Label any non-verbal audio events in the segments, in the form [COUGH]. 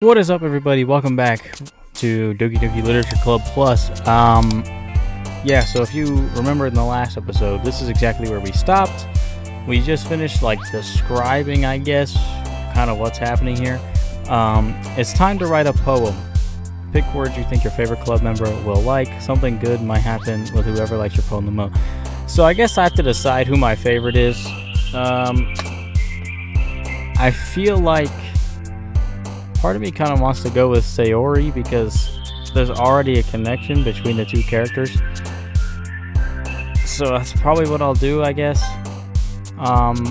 What is up, everybody? Welcome back to Doki Doki Literature Club Plus. Um, yeah, so if you remember in the last episode, this is exactly where we stopped. We just finished, like, describing, I guess, kind of what's happening here. Um, it's time to write a poem. Pick words you think your favorite club member will like. Something good might happen with whoever likes your poem the most. So I guess I have to decide who my favorite is. Um, I feel like part of me kind of wants to go with Sayori because there's already a connection between the two characters. So that's probably what I'll do, I guess. Um,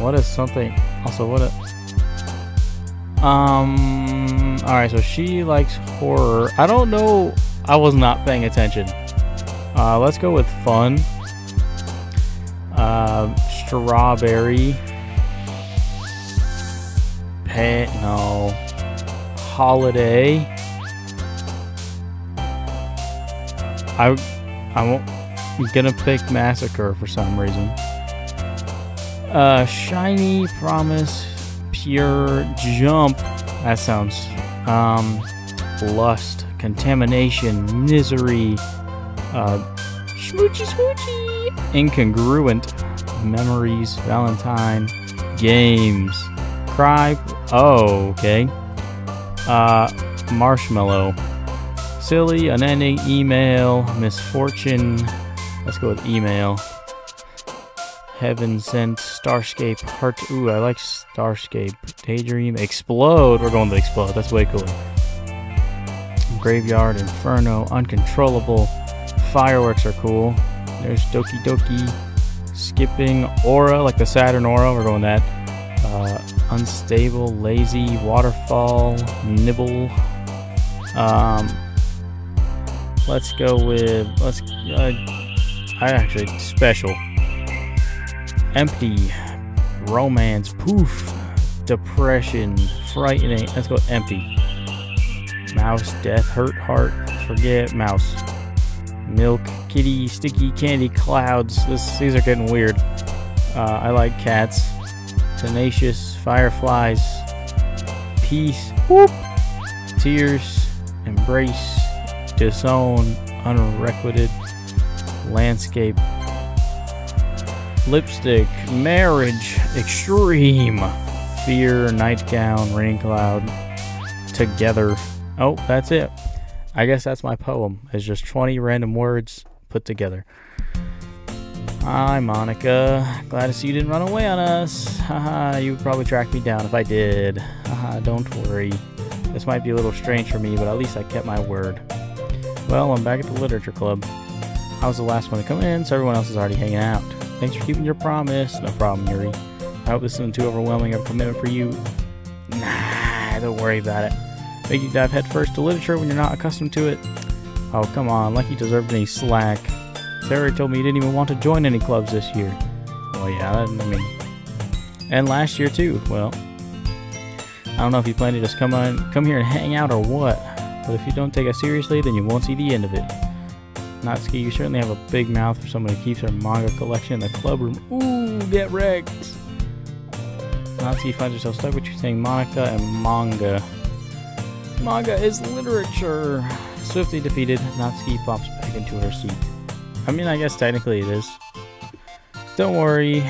what is something? Also, what? A, um. All right, so she likes horror. I don't know. I was not paying attention. Uh, let's go with fun. Uh, strawberry. Pet, no. Holiday. I, I won't. I'm gonna pick massacre for some reason. Uh, shiny promise, pure jump. That sounds. Um, lust, contamination, misery. Uh, smoochy smoochy. Incongruent. Memories, Valentine, games. Cry. Oh, okay. Uh, marshmallow. Silly, unending, email, misfortune. Let's go with email. Heaven sent, Starscape, heart. Ooh, I like Starscape. Daydream, explode. We're going to explode. That's way cooler. Graveyard, Inferno, uncontrollable. Fireworks are cool. There's Doki Doki. Skipping, Aura, like the Saturn Aura. We're going that. Uh, unstable, lazy, waterfall, nibble. Um, let's go with let's. Uh, I actually special. Empty, romance, poof, depression, frightening. Let's go empty. Mouse, death, hurt, heart, forget, mouse. Milk, kitty, sticky, candy, clouds. This, these are getting weird. Uh, I like cats. Tenacious, fireflies, peace, whoop, tears, embrace, disown, unrequited, landscape, lipstick, marriage, extreme, fear, nightgown, rain cloud, together. Oh, that's it. I guess that's my poem. It's just 20 random words put together. Hi, Monika. Glad to see you didn't run away on us. Haha, you would probably track me down if I did. Haha, don't worry. This might be a little strange for me, but at least I kept my word. Well, I'm back at the Literature Club. I was the last one to come in, so everyone else is already hanging out. Thanks for keeping your promise. No problem, Yuri. I hope this isn't too overwhelming of a commitment for you. Nah, don't worry about it. Make you dive headfirst to literature when you're not accustomed to it. Oh, come on, you deserved any slack. Terry told me you didn't even want to join any clubs this year. Well, yeah, I mean, and last year too. Well, I don't know if you plan to just come on, come here and hang out or what. But if you don't take us seriously, then you won't see the end of it. Natsuki, you certainly have a big mouth for someone who keeps her manga collection in the club room. Ooh, get wrecked. Natsuki finds herself stuck between saying Monika and manga. Manga is literature. Swiftly defeated, Natsuki pops back into her seat. I mean, I guess technically it is. Don't worry,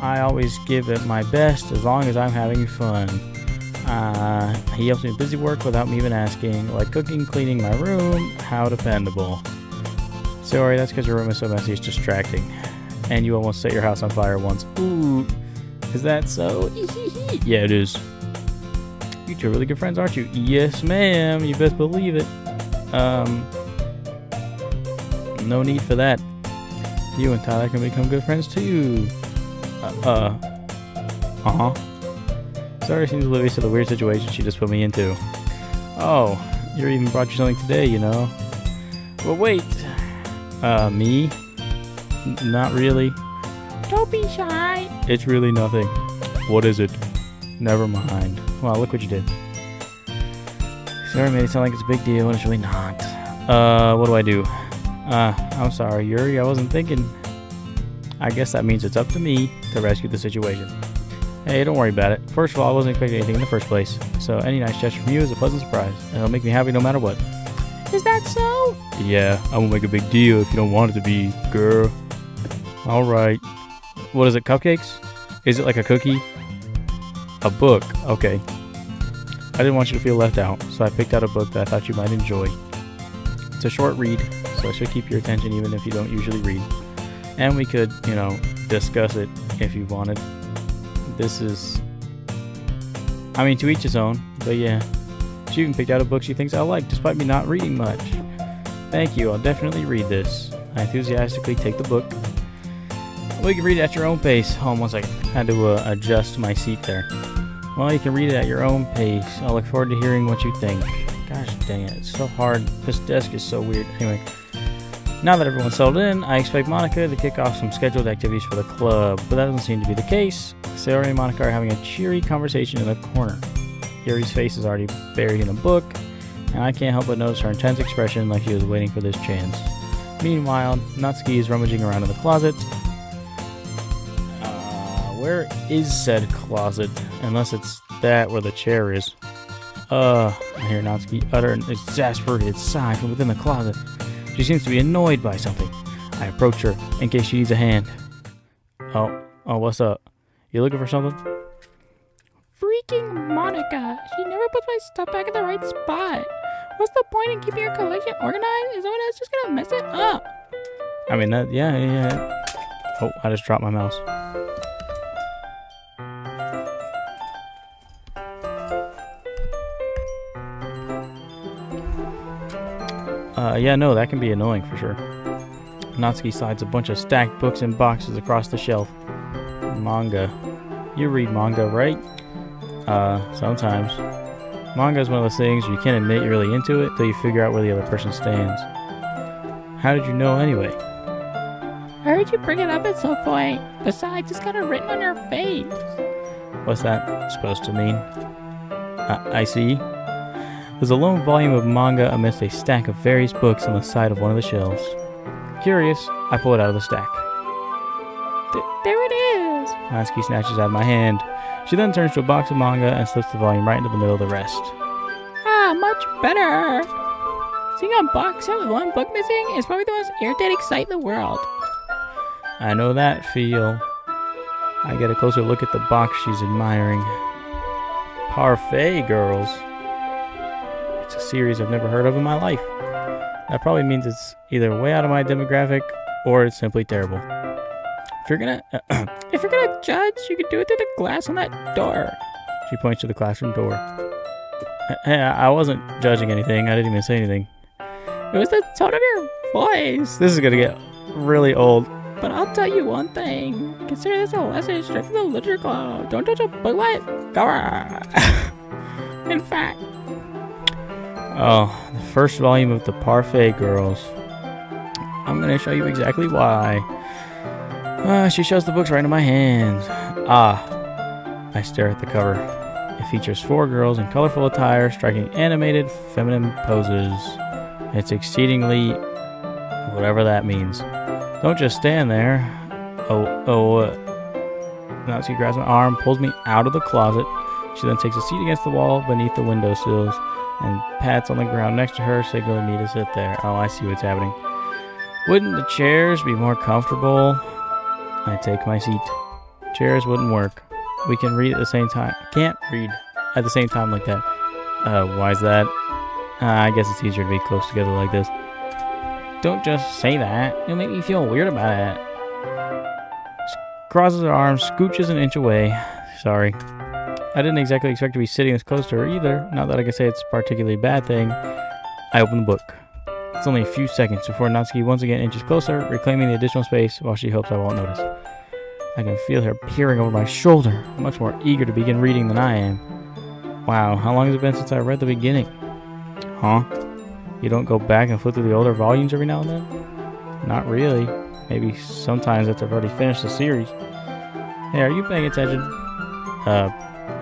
I always give it my best as long as I'm having fun. Uh, he helps me busy work without me even asking, like cooking, cleaning my room. How dependable. Sorry, that's because your room is so messy, it's distracting. And you almost set your house on fire once. Ooh, is that so? [LAUGHS] yeah, it is. You two are really good friends, aren't you? Yes, ma'am. You best believe it. Um, no need for that. You and Tyler can become good friends too. Uh, uh, uh-huh. Sayori seems oblivious to the weird situation she just put me into. Oh, you even brought you something today, you know. Well, wait. Uh, me? N not really. Don't be shy. It's really nothing. What is it? Never mind. Wow, look what you did. Sorry, made it sound like it's a big deal, and it's really not. Uh, what do I do? Uh, I'm sorry, Yuri, I wasn't thinking. I guess that means it's up to me to rescue the situation. Hey, don't worry about it. First of all, I wasn't expecting anything in the first place, so any nice gesture from you is a pleasant surprise, and it'll make me happy no matter what. Is that so? Yeah, I won't make a big deal if you don't want it to be, girl. Alright. What is it, cupcakes? Is it like a cookie? A book, okay. I didn't want you to feel left out, so I picked out a book that I thought you might enjoy. It's a short read, so it should keep your attention even if you don't usually read. And we could, you know, discuss it if you wanted. This is. I mean, to each his own, but yeah. She even picked out a book she thinks I'll like, despite me not reading much. Thank you, I'll definitely read this. I enthusiastically take the book. Well, you can read it at your own pace. On one second. Had to uh, adjust my seat there. Well, you can read it at your own pace. I'll look forward to hearing what you think. Gosh dang it, it's so hard. This desk is so weird. Anyway, now that everyone's settled in, I expect Monika to kick off some scheduled activities for the club, but that doesn't seem to be the case. Sayori and Monika are having a cheery conversation in the corner. Yuri's face is already buried in a book, and I can't help but notice her intense expression like she was waiting for this chance. Meanwhile, Natsuki is rummaging around in the closet. Uh, where is said closet? Unless it's that where the chair is. Uh, I hear Natsuki utter an exasperated sigh from within the closet. She seems to be annoyed by something. I approach her in case she needs a hand. Oh, oh, what's up? You looking for something? Freaking Monika. She never puts my stuff back in the right spot. What's the point in keeping your collection organized? Is someone else just gonna mess it up? I mean, that, yeah, yeah, yeah. Oh, I just dropped my mouse. Uh, yeah, no, that can be annoying for sure. Natsuki slides a bunch of stacked books and boxes across the shelf. Manga. You read manga, right? Uh, sometimes. Manga is one of those things where you can't admit you're really into it till you figure out where the other person stands. How did you know anyway? I heard you bring it up at some point. Besides, it's got it written on your face. What's that supposed to mean? I, I see. There's a lone volume of manga amidst a stack of various books on the side of one of the shelves. Curious, I pull it out of the stack. Th- there it is. Natsuki snatches it out of my hand. She then turns to a box of manga and slips the volume right into the middle of the rest. Ah, much better. Seeing a box set with one book missing is probably the most irritating sight in the world. I know that feel. I get a closer look at the box she's admiring. Parfait Girls. It's a series I've never heard of in my life. That probably means it's either way out of my demographic or it's simply terrible. If you're gonna. [CLEARS THROAT] If you're gonna judge, you could do it through the glass on that door. she points to the classroom door. [CLEARS THROAT] Hey, I wasn't judging anything. I didn't even say anything. It was the tone of your voice. This is gonna get really old. But I'll tell you one thing. Consider this a lesson straight from the literature club. Don't touch a book like cover. [LAUGHS] In fact, Oh, the first volume of the Parfait Girls. I'm gonna show you exactly why. Ah, she shows the books right into my hands. Ah, I stare at the cover. It features four girls in colorful attire striking animated feminine poses. It's exceedingly whatever that means. Don't just stand there. Oh, oh, what? Now she grabs my arm, pulls me out of the closet. She then takes a seat against the wall beneath the windowsills and pats on the ground next to her, signaling me to sit there. Oh, I see what's happening. Wouldn't the chairs be more comfortable? I take my seat. Chairs wouldn't work. We can read at the same time. I Can't read at the same time like that. Uh, why is that? Uh, I guess it's easier to be close together like this. Don't just say that. You'll make me feel weird about it. Crosses her arms, scooches an inch away. Sorry. I didn't exactly expect to be sitting this close to her either. Not that I can say it's a particularly bad thing. I open the book. It's only a few seconds before Natsuki once again inches closer, reclaiming the additional space while she hopes I won't notice. I can feel her peering over my shoulder, much more eager to begin reading than I am. Wow, how long has it been since I read the beginning? Huh? You don't go back and flip through the older volumes every now and then? Not really. Maybe sometimes after I've already finished the series. Hey, are you paying attention? Uh,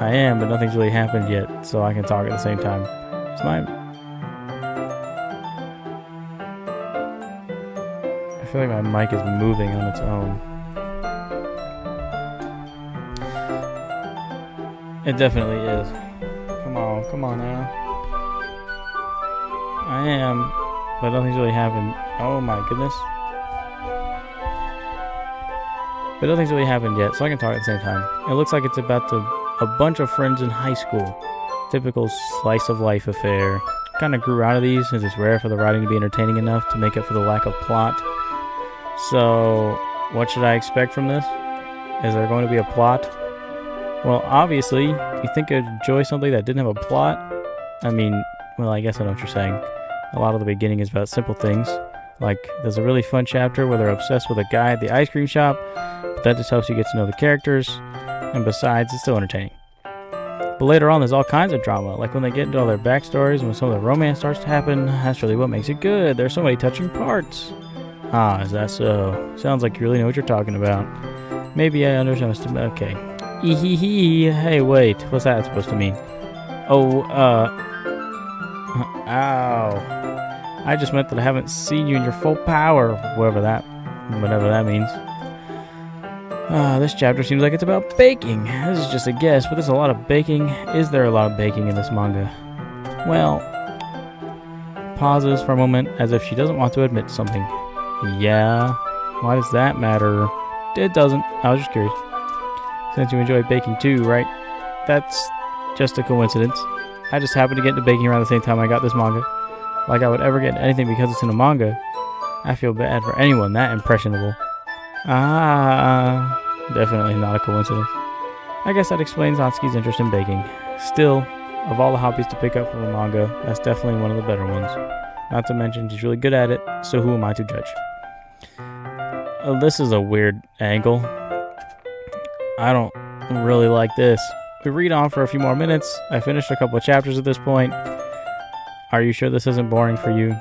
I am, but nothing's really happened yet, so I can talk at the same time. Is my. I feel like my mic is moving on its own. It definitely is. Come on, come on now. I am, but nothing's really happened. Oh my goodness. But nothing's really happened yet, so I can talk at the same time. It looks like it's about to, a bunch of friends in high school. Typical slice of life affair. Kind of grew out of these, as it's rare for the writing to be entertaining enough to make up for the lack of plot. So, what should I expect from this? Is there going to be a plot? Well, obviously, you think I'd enjoy something that didn't have a plot? I mean, well, I guess I know what you're saying. A lot of the beginning is about simple things. Like, there's a really fun chapter where they're obsessed with a guy at the ice cream shop, but that just helps you get to know the characters, and besides, it's still entertaining. But later on, there's all kinds of drama, like when they get into all their backstories and when some of the romance starts to happen. That's really what makes it good. There's so many touching parts. Ah, is that so? Sounds like you really know what you're talking about. Maybe I understand. Okay. Ehehe. Hey, wait. What's that supposed to mean? Oh, uh. Ow. I just meant that I haven't seen you in your full power, whatever that, whatever that means. Ah, this chapter seems like it's about baking. This is just a guess, but there's a lot of baking. Is there a lot of baking in this manga? Well, pauses for a moment as if she doesn't want to admit something. Yeah, why does that matter? It doesn't. I was just curious. Since you enjoy baking too, right? That's just a coincidence. I just happened to get into baking around the same time I got this manga. Like I would ever get anything because it's in a manga. I feel bad for anyone that impressionable. Ah, definitely not a coincidence. I guess that explains Natsuki's interest in baking. Still, of all the hobbies to pick up from a manga, that's definitely one of the better ones. Not to mention, she's really good at it, so who am I to judge? Uh, this is a weird angle. I don't really like this. We read on for a few more minutes. I finished a couple of chapters at this point. Are you sure this isn't boring for you?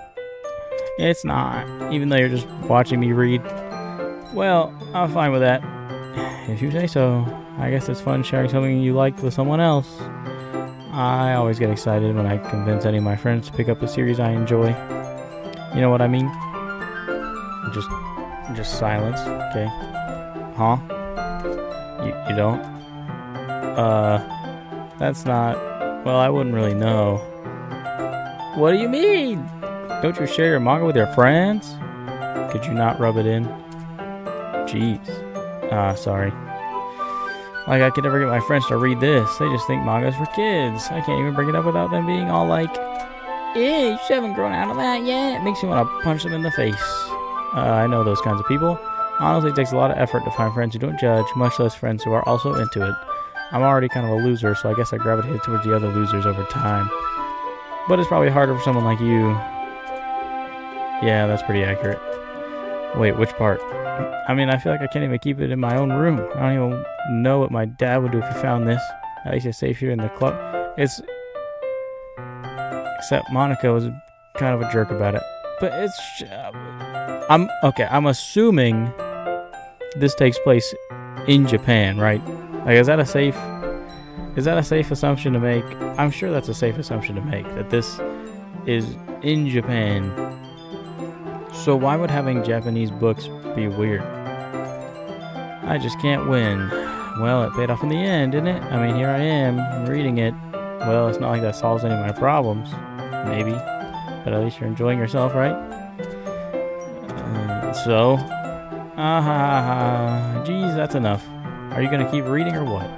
It's not, even though you're just watching me read. Well, I'm fine with that. If you say so. I guess it's fun sharing something you like with someone else. I always get excited when I convince any of my friends to pick up a series I enjoy. You know what I mean? Just just silence, okay? Huh? You, you don't? Uh, that's not. Well, I wouldn't really know. What do you mean? Don't you share your manga with your friends? Could you not rub it in? Jeez. Ah, sorry. Like, I could never get my friends to read this. They just think manga's for kids. I can't even bring it up without them being all like, Yeah, you haven't grown out of that yet. It makes me want to punch them in the face. Uh, I know those kinds of people. Honestly, it takes a lot of effort to find friends who don't judge, much less friends who are also into it. I'm already kind of a loser, so I guess I gravitated towards the other losers over time. But it's probably harder for someone like you. Yeah, that's pretty accurate. Wait, which part? I mean, I feel like I can't even keep it in my own room. I don't even know what my dad would do if he found this. At least it's safe here in the club. It's. Except Monika was kind of a jerk about it. But it's. Uh, I'm. Okay, I'm assuming this takes place in Japan, right? Like, is that a safe. Is that a safe assumption to make? I'm sure that's a safe assumption to make. That this is in Japan. So why would having Japanese books be weird? I just can't win. Well, it paid off in the end, didn't it? I mean, here I am, reading it. Well, it's not like that solves any of my problems. Maybe. But at least you're enjoying yourself, right? Uh, so? Ah ha ha. Geez, that's enough. Are you gonna keep reading or what?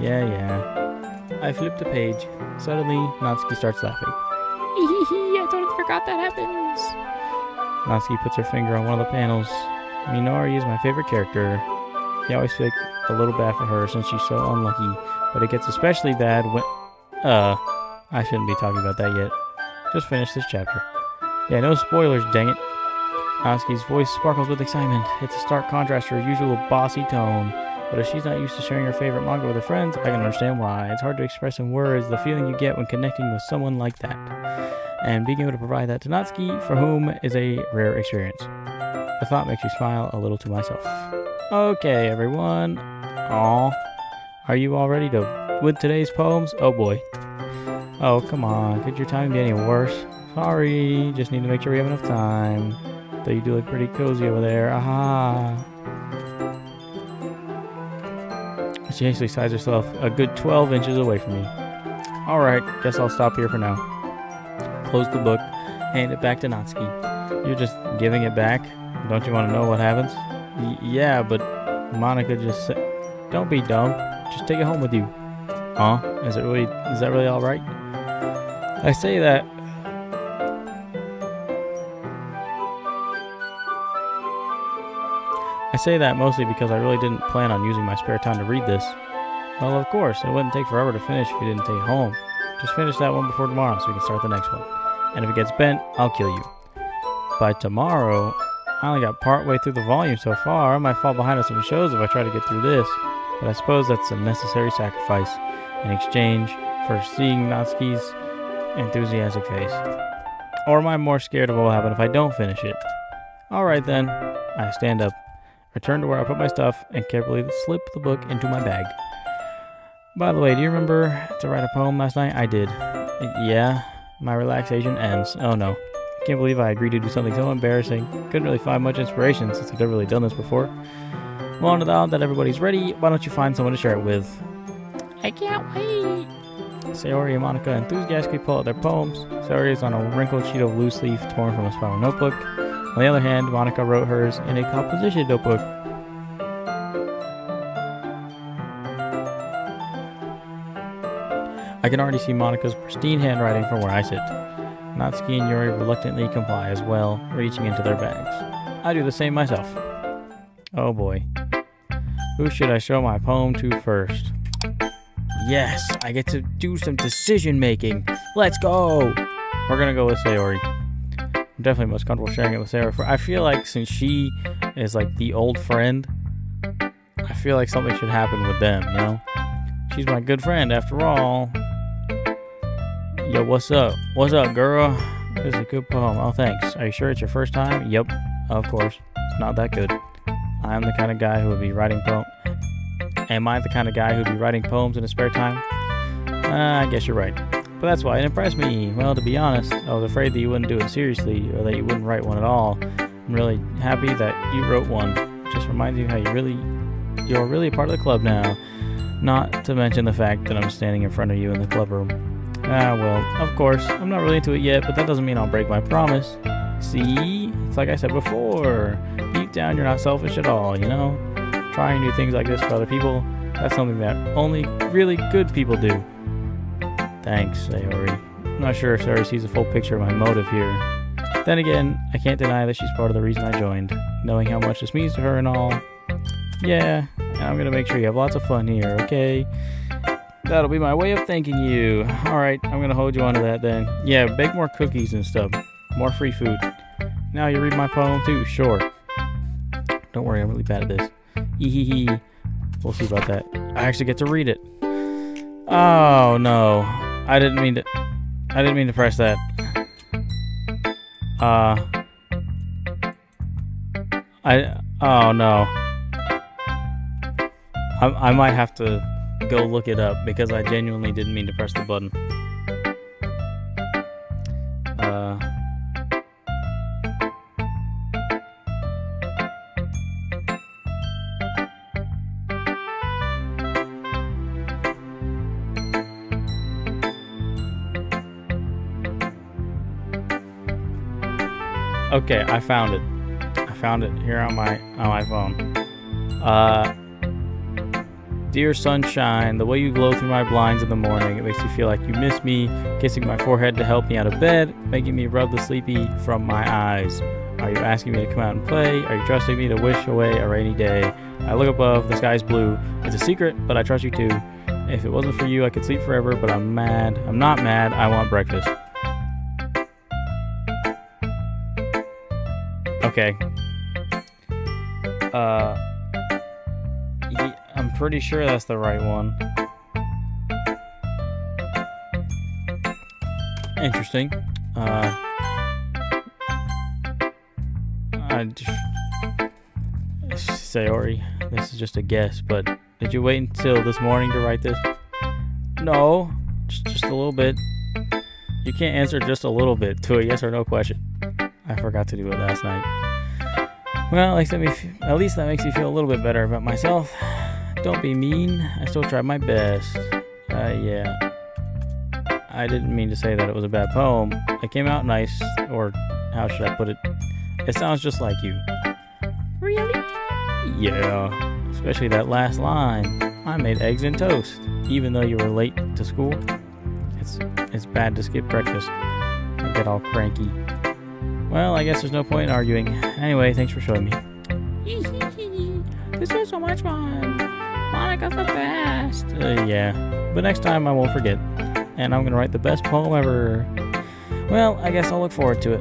Yeah, yeah. I flipped a page. Suddenly, Natsuki starts laughing. [LAUGHS] I totally forgot that happens. Natsuki puts her finger on one of the panels. Minori is my favorite character. I always feel like a little bad for her since she's so unlucky, but it gets especially bad when. Uh, I shouldn't be talking about that yet. Just finish this chapter. Yeah, no spoilers, dang it. Natsuki's voice sparkles with excitement. It's a stark contrast to her usual bossy tone. But if she's not used to sharing her favorite manga with her friends, I can understand why. It's hard to express in words the feeling you get when connecting with someone like that. And being able to provide that to Natsuki, for whom is a rare experience. The thought makes me smile a little to myself. Okay, everyone. Aw. Are you all ready to with today's poems? Oh boy. Oh, come on. Could your time be any worse? Sorry. Just need to make sure we have enough time. Though you do look pretty cozy over there. Aha. She hastily sighs herself a good 12 inches away from me. Alright, guess I'll stop here for now. Close the book, hand it back to Natsuki. You're just giving it back? Don't you want to know what happens? Y- yeah, but Monika just said. Don't be dumb. Just take it home with you. Huh? Is it really? Is that really all right? I say that. I say that mostly because I really didn't plan on using my spare time to read this. Well, of course, it wouldn't take forever to finish if you didn't take it home. Just finish that one before tomorrow so we can start the next one. And if it gets bent, I'll kill you. By tomorrow, I only got partway through the volume so far. I might fall behind on some shows if I try to get through this. But I suppose that's a necessary sacrifice in exchange for seeing Natsuki's enthusiastic face. Or am I more scared of what will happen if I don't finish it? Alright then. I stand up, return to where I put my stuff, and carefully slip the book into my bag. By the way, do you remember to write a poem last night? I did. Yeah, my relaxation ends. Oh no. I can't believe I agreed to do something so embarrassing. Couldn't really find much inspiration since I've never really done this before. Well, now that everybody's ready, why don't you find someone to share it with? I can't wait. Sayori and Monika enthusiastically pull out their poems. Sayori is on a wrinkled sheet of loose leaf torn from a spiral notebook. On the other hand, Monika wrote hers in a composition notebook. Can already see Monika's pristine handwriting from where I sit. Natsuki and Yuri reluctantly comply as well, reaching into their bags. I do the same myself. Oh boy. Who should I show my poem to first? Yes, I get to do some decision making. Let's go! We're gonna go with Sayori. I'm definitely most comfortable sharing it with Sayori. For I feel like since she is like the old friend, I feel like something should happen with them, you know? She's my good friend after all. Yo, what's up? What's up, girl? This is a good poem. Oh, thanks. Are you sure it's your first time? Yep, of course. It's not that good. I'm the kind of guy who would be writing poems. Am I the kind of guy who'd be writing poems in his spare time? Uh, I guess you're right. But that's why it impressed me. Well, to be honest, I was afraid that you wouldn't do it seriously or that you wouldn't write one at all. I'm really happy that you wrote one. Just reminds you how you really, you're really a part of the club now. Not to mention the fact that I'm standing in front of you in the club room. Ah, well, of course, I'm not really into it yet, but that doesn't mean I'll break my promise. See? It's like I said before. Deep down, you're not selfish at all, you know? Trying new things like this for other people, that's something that only really good people do. Thanks, Sayori. I'm not sure if Sayori sees a full picture of my motive here. Then again, I can't deny that she's part of the reason I joined, knowing how much this means to her and all. Yeah, I'm gonna make sure you have lots of fun here, okay? That'll be my way of thanking you. Alright, I'm gonna hold you onto that then. Yeah, bake more cookies and stuff. More free food. Now you read my poem too, sure. Don't worry, I'm really bad at this. Hee We'll see about that. I actually get to read it. Oh no. I didn't mean to I didn't mean to press that. Uh I oh no. I, I might have to go look it up because I genuinely didn't mean to press the button. Uh, okay, I found it. I found it here on my on my phone. Uh Dear sunshine, the way you glow through my blinds in the morning, it makes me feel like you miss me, kissing my forehead to help me out of bed, making me rub the sleepy from my eyes. Are you asking me to come out and play? Are you trusting me to wish away a rainy day? I look above, the sky's blue. It's a secret, but I trust you too. If it wasn't for you, I could sleep forever, but I'm mad. I'm not mad, I want breakfast. Okay. Uh. Pretty sure that's the right one. Interesting. Uh. I just. Sayori, this is just a guess, but did you wait until this morning to write this? No, just, just a little bit. You can't answer just a little bit to a yes or no question. I forgot to do it last night. Well, at least, at least that makes me feel a little bit better about myself. Don't be mean. I still tried my best. Uh, yeah. I didn't mean to say that it was a bad poem. It came out nice, or how should I put it? It sounds just like you. Really? Yeah, especially that last line. I made eggs and toast, even though you were late to school. It's it's bad to skip breakfast. I get all cranky. Well, I guess there's no point in arguing. Anyway, thanks for showing me. [LAUGHS] this was so much fun. Monika's the best. Uh, yeah, but next time I won't forget, and I'm gonna write the best poem ever. Well, I guess I'll look forward to it.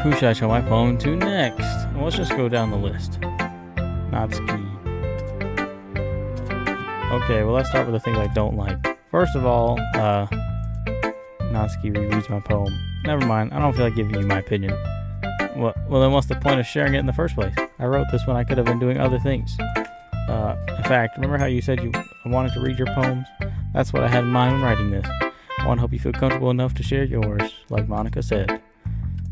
Who should I show my poem to next? Let's just go down the list. Natsuki. Okay, well, let's start with the things I don't like. First of all, uh, Natsuki rereads my poem. Never mind, I don't feel like giving you my opinion. Well, well, then what's the point of sharing it in the first place? I wrote this when I could have been doing other things. Uh, in fact, remember how you said you wanted to read your poems? That's what I had in mind when writing this. I want to hope you feel comfortable enough to share yours, like Monika said.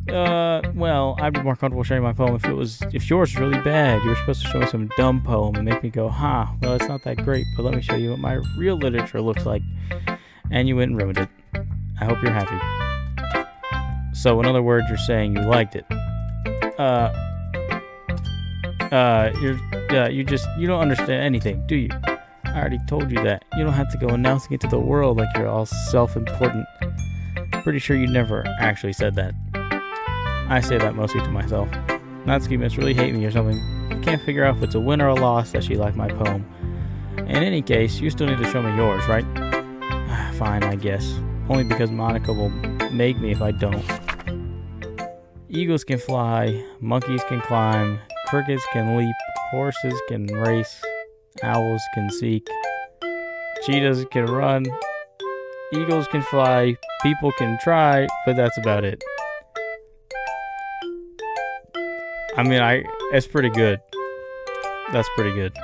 Uh, well, I'd be more comfortable sharing my poem if it was if yours was really bad. You were supposed to show me some dumb poem and make me go, "Ha, huh, well, it's not that great, but let me show you what my real literature looks like." And you went and ruined it. I hope you're happy. So, in other words, you're saying you liked it. Uh, uh, you're, uh, you just you don't understand anything, do you? I already told you that. You don't have to go announcing it to the world like you're all self-important. Pretty sure you never actually said that. I say that mostly to myself. Natsuki must really hate me or something. I can't figure out if it's a win or a loss that she liked my poem. In any case, you still need to show me yours, right? [SIGHS] Fine, I guess. Only because Monika will make me if I don't. Eagles can fly, monkeys can climb, crickets can leap, horses can race, owls can seek, cheetahs can run, eagles can fly, people can try, but that's about it. I mean, I it's pretty good. That's pretty good.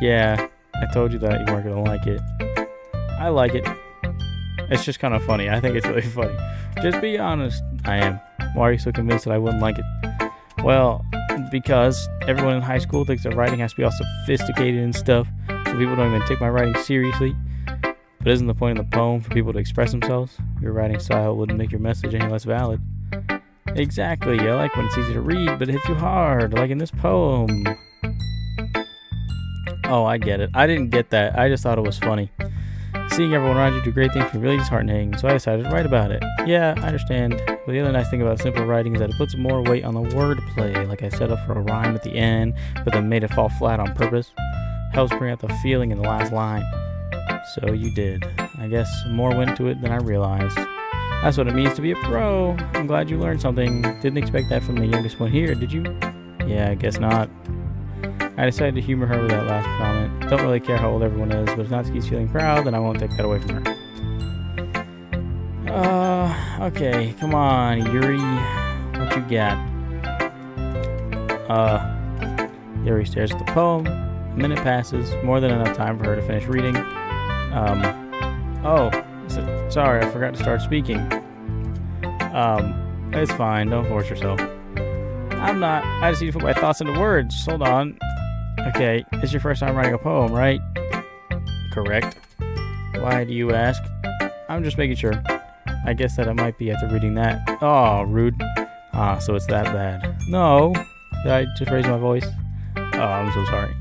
Yeah, I told you that you weren't gonna like it. I like it. It's just kind of funny. I think it's really [LAUGHS] funny. Just be honest. I am. Why are you so convinced that I wouldn't like it? Well, because everyone in high school thinks that writing has to be all sophisticated and stuff, so people don't even take my writing seriously. But isn't the point of the poem for people to express themselves? Your writing style wouldn't make your message any less valid. Exactly. I like when it's easy to read, but it hits you hard, like in this poem. Oh, I get it. I didn't get that. I just thought it was funny. Seeing everyone around you do great things can be really disheartening, so I decided to write about it. Yeah, I understand. But the other nice thing about simple writing is that it puts more weight on the wordplay, like I set up for a rhyme at the end, but then made it fall flat on purpose. Helps bring out the feeling in the last line. So you did. I guess more went to it than I realized. That's what it means to be a pro. I'm glad you learned something. Didn't expect that from the youngest one here, did you? Yeah, I guess not. I decided to humor her with that last comment. Don't really care how old everyone is, but if Natsuki's feeling proud, then I won't take that away from her. Uh, okay, come on, Yuri. What you got? Uh, Yuri stares at the poem. A minute passes, more than enough time for her to finish reading. Um, oh, sorry, I forgot to start speaking. Um, it's fine, don't force yourself. I'm not, I just need to put my thoughts into words. Hold on. Okay, it's your first time writing a poem, right? Correct. Why do you ask? I'm just making sure. I guess that it might be after reading that. Oh, rude. Ah, so it's that bad. No. Did I just raise my voice? Oh, I'm so sorry.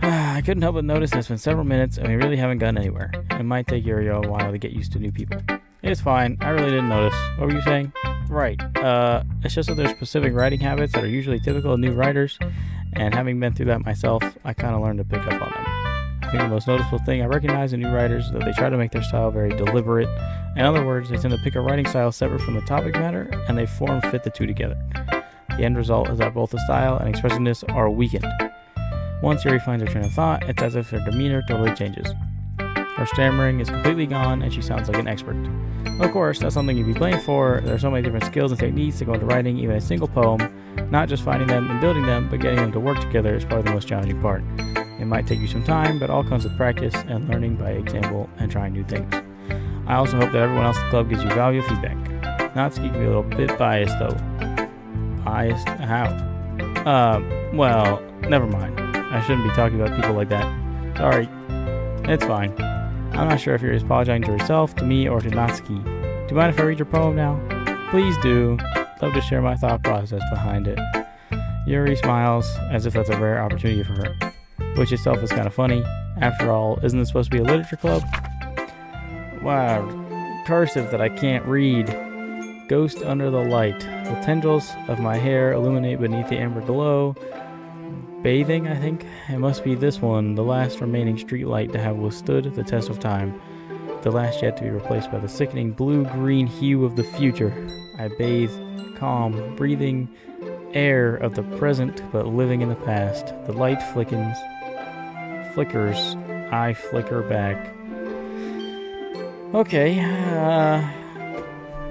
[SIGHS] I couldn't help but notice it's been several minutes and we really haven't gotten anywhere. It might take Yuri a while to get used to new people. It's fine. I really didn't notice. What were you saying? Right. Uh, it's just that there's specific writing habits that are usually typical of new writers, and having been through that myself, I kind of learned to pick up on them. I think the most noticeable thing I recognize in new writers is that they try to make their style very deliberate. In other words, they tend to pick a writing style separate from the topic matter, and they form fit the two together. The end result is that both the style and expressiveness are weakened. Once Yuri finds her train of thought, it's as if her demeanor totally changes. Her stammering is completely gone, and she sounds like an expert. Of course, that's something you'd be playing for. There are so many different skills and techniques that go into writing even a single poem. Not just finding them and building them, but getting them to work together is probably the most challenging part. It might take you some time, but all comes with practice and learning by example and trying new things. I also hope that everyone else in the club gives you valuable feedback. Natsuki can be a little bit biased though. Biased? How? Uh, well, never mind. I shouldn't be talking about people like that. Sorry. It's fine. I'm not sure if you're apologizing to yourself, to me, or to Natsuki. Do you mind if I read your poem now? Please do. Love to share my thought process behind it. Yuri smiles, as if that's a rare opportunity for her, which itself is kind of funny. After all, isn't this supposed to be a literature club? Wow, cursive that I can't read. Ghost under the light. The tendrils of my hair illuminate beneath the amber glow. Bathing, I think? It must be this one, the last remaining streetlight to have withstood the test of time. The last yet to be replaced by the sickening blue green hue of the future. I bathe, calm, breathing air of the present but living in the past. The light flickens, flickers. I flicker back. Okay, uh,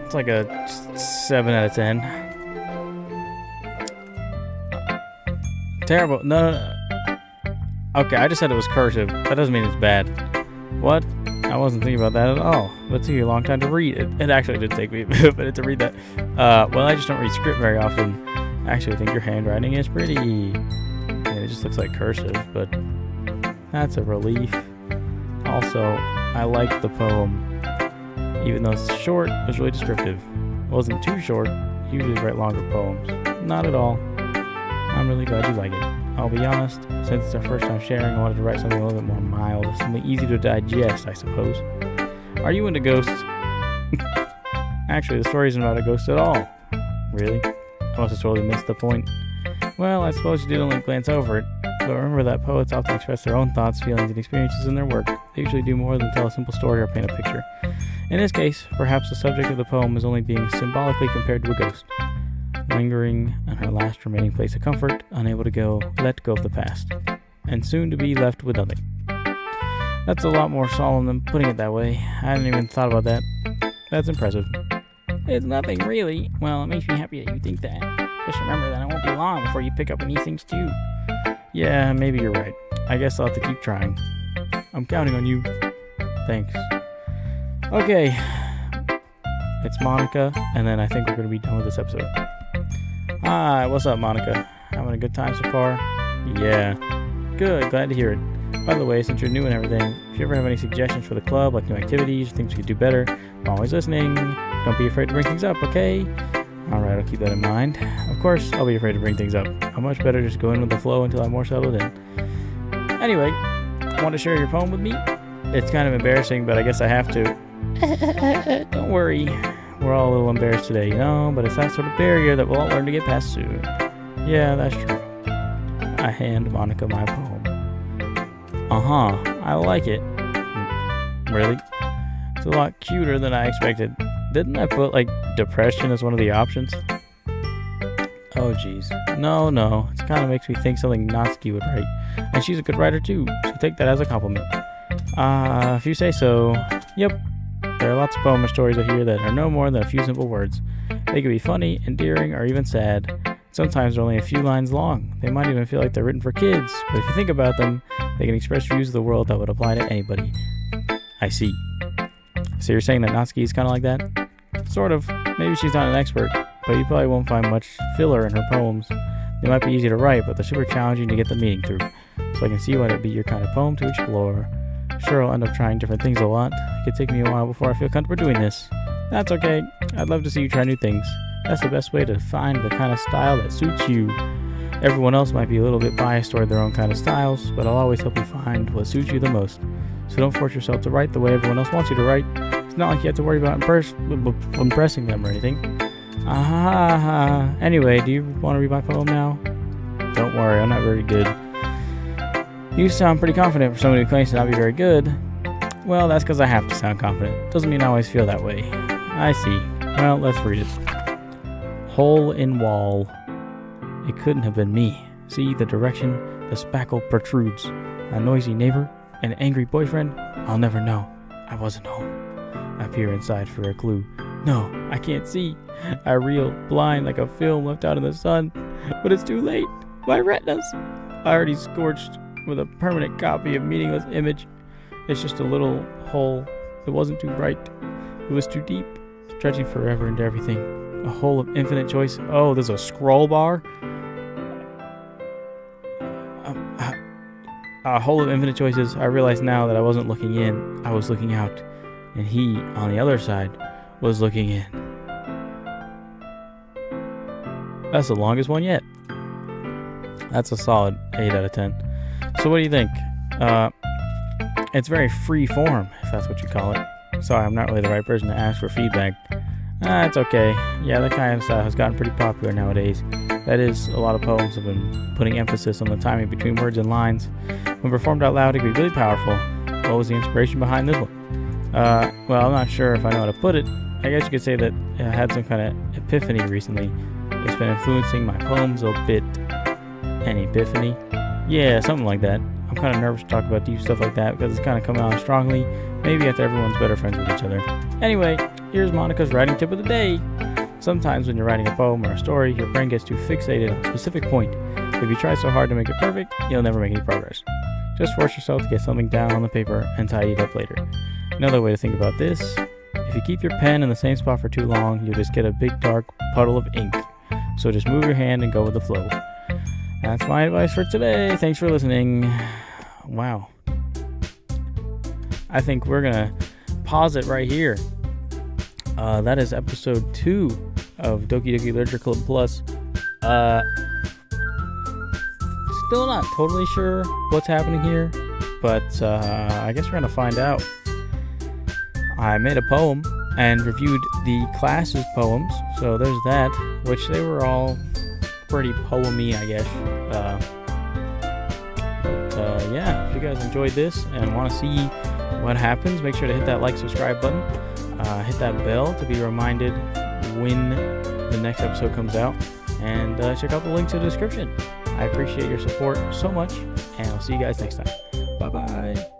it's like a 7 out of 10. Terrible. No, no, no. Okay, I just said it was cursive. That doesn't mean it's bad. What? I wasn't thinking about that at all. It took you a long time to read it. It actually did take me [LAUGHS] a minute to read that. Uh, well, I just don't read script very often. I actually think your handwriting is pretty. And it just looks like cursive, but that's a relief. Also, I liked the poem. Even though it's short, it was really descriptive. It wasn't too short. Usually write longer poems. Not at all. I'm really glad you like it. I'll be honest, since it's our first time sharing, I wanted to write something a little bit more mild, something easy to digest, I suppose. Are you into ghosts? [LAUGHS] Actually, the story isn't about a ghost at all. Really? I must have totally missed the point. Well, I suppose you did only glance over it, but remember that poets often express their own thoughts, feelings, and experiences in their work. They usually do more than tell a simple story or paint a picture. In this case, perhaps the subject of the poem is only being symbolically compared to a ghost lingering in her last remaining place of comfort, unable to go, let go of the past, and soon to be left with nothing. That's a lot more solemn than putting it that way. I hadn't even thought about that. That's impressive. It's nothing really. Well, it makes me happy that you think that. Just remember that it won't be long before you pick up on these things too. Yeah, maybe you're right. I guess I'll have to keep trying. I'm counting on you. Thanks. Okay. It's Monika, and then I think we're going to be done with this episode. Hi, what's up, Monika? Having a good time so far? Yeah. Good, glad to hear it. By the way, since you're new and everything, if you ever have any suggestions for the club, like new activities, things we could do better, I'm always listening. Don't be afraid to bring things up, okay? Alright, I'll keep that in mind. Of course, I'll be afraid to bring things up. How much better just go in with the flow until I'm more settled in. Anyway, want to share your poem with me? It's kind of embarrassing, but I guess I have to. [LAUGHS] Don't worry. We're all a little embarrassed today, you know, but it's that sort of barrier that we'll all learn to get past soon. Yeah, that's true. I hand Monika my poem. Uh huh, I like it. Really? It's a lot cuter than I expected. Didn't I put, like, depression as one of the options? Oh, jeez. No, no. It kind of makes me think something Natsuki would write. And she's a good writer, too, so take that as a compliment. Uh, if you say so. Yep, there are lots of poem or stories I hear that are no more than a few simple words. They can be funny, endearing, or even sad. Sometimes they're only a few lines long. They might even feel like they're written for kids, but if you think about them, they can express views of the world that would apply to anybody. I see. So you're saying that Natsuki is kind of like that? Sort of. Maybe she's not an expert, but you probably won't find much filler in her poems. They might be easy to write, but they're super challenging to get the meaning through. So I can see why it'd be your kind of poem to explore. Sure, I'll end up trying different things a lot. It could take me a while before I feel comfortable doing this. That's okay. I'd love to see you try new things. That's the best way to find the kind of style that suits you. Everyone else might be a little bit biased toward their own kind of styles, but I'll always help you find what suits you the most. So don't force yourself to write the way everyone else wants you to write. It's not like you have to worry about impress- impressing them or anything. Ah, anyway, do you want to read my poem now? Don't worry, I'm not very good. You sound pretty confident for somebody who claims to not be very good. Well, that's because I have to sound confident. Doesn't mean I always feel that way. I see. Well, let's read it. Hole in wall. It couldn't have been me. See the direction the spackle protrudes. A noisy neighbor, an angry boyfriend. I'll never know. I wasn't home. I peer inside for a clue. No, I can't see. I reel, blind like a film left out in the sun. But it's too late. My retinas. I already scorched with a permanent copy of meaningless image. It's just a little hole. It wasn't too bright. It was too deep, stretching forever into everything. A hole of infinite choice. Oh, there's a scroll bar. Um, a hole of infinite choices. I realized now that I wasn't looking in, I was looking out. And he, on the other side, was looking in. That's the longest one yet. That's a solid 8 out of 10. So, what do you think? Uh, it's very free form, if that's what you call it. Sorry, I'm not really the right person to ask for feedback. Ah, it's okay. Yeah, that kind of style has gotten pretty popular nowadays. That is, a lot of poems have been putting emphasis on the timing between words and lines. When performed out loud, it can be really powerful. What was the inspiration behind this one? Uh, well, I'm not sure if I know how to put it. I guess you could say that I had some kind of epiphany recently. It's been influencing my poems a bit. An epiphany? Yeah, something like that. I'm kind of nervous to talk about deep stuff like that because it's kind of coming on strongly. Maybe after everyone's better friends with each other. Anyway, here's Monika's writing tip of the day. Sometimes when you're writing a poem or a story, your brain gets too fixated on a specific point. If you try so hard to make it perfect, you'll never make any progress. Just force yourself to get something down on the paper and tidy it up later. Another way to think about this if you keep your pen in the same spot for too long, you'll just get a big dark puddle of ink. So just move your hand and go with the flow. That's my advice for today. Thanks for listening. Wow. I think we're going to pause it right here. Uh, that is episode two of Doki Doki Literature Club Plus. Uh, still not totally sure what's happening here, but uh, I guess we're going to find out. I made a poem and reviewed the class's poems, so there's that, which they were all pretty poemy, I guess. Uh, uh, yeah, if you guys enjoyed this and want to see what happens, make sure to hit that like, subscribe button, uh, hit that bell to be reminded when the next episode comes out, and uh, check out the links in the description. I appreciate your support so much, and I'll see you guys next time. Bye bye.